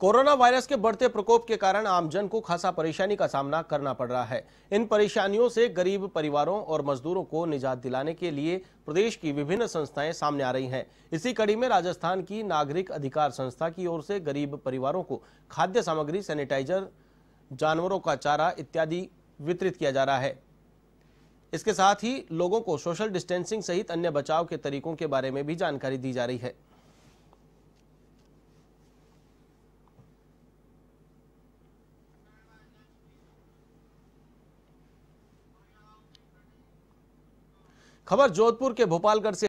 Corona virus के बढ़ते प्रकोप के कारण आमजन को खासा परेशानी का सामना करना पड़ रहा है। इन परेशानियों से गरीब परिवारों और मजदूरों को निजात दिलाने के लिए प्रदेश की विभिन्न संस्थाएँ सामने आ रही हैं। इसी कड़ी में राजस्थान की नागरिक अधिकार संस्था की ओर से गरीब परिवारों को खाद्य सामग्री, सैनिटाइजर, जानवरों का चारा इत्यादि वितरित किया जा रहा है। इसके साथ ही लोगों को सोशल डिस्टेंसिंग सहित अन्य बचाव के तरीकों के बारे में भी जानकारी दी जा रही है। खबर जोधपुर के भोपालगढ़ से